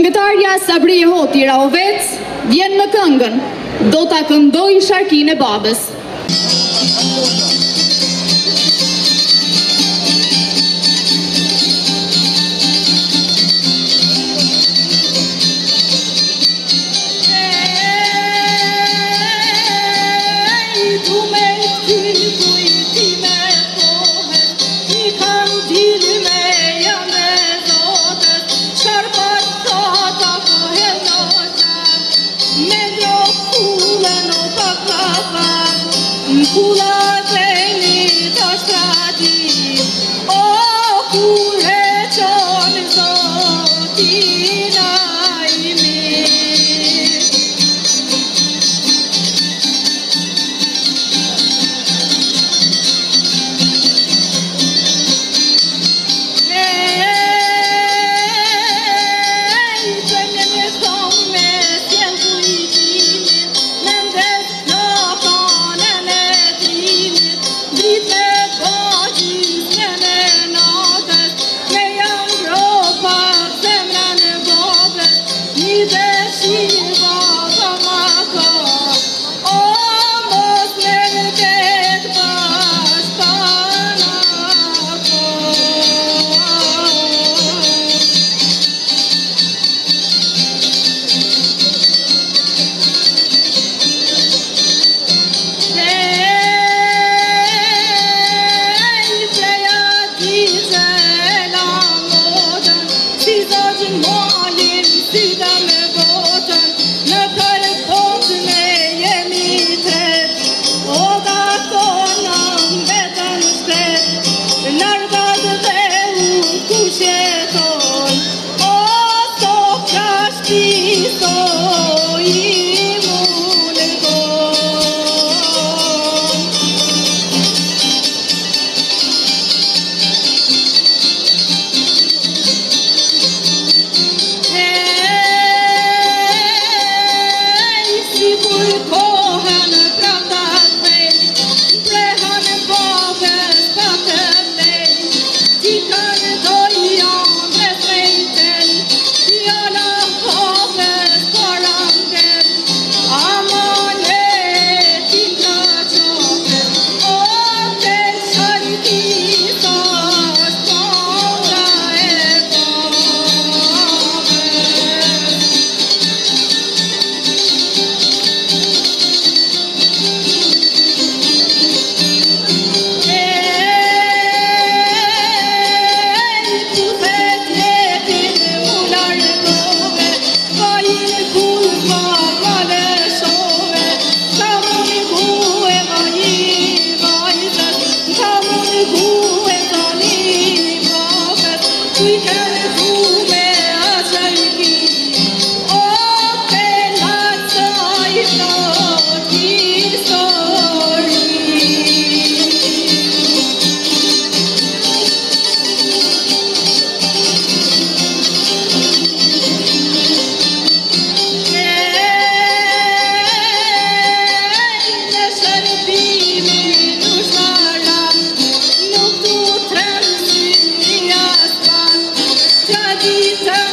Këngëtarja Sabri e Hoti Raovec vjen në këngën, do të këndoj sharkin e babës. circular sweet Santa.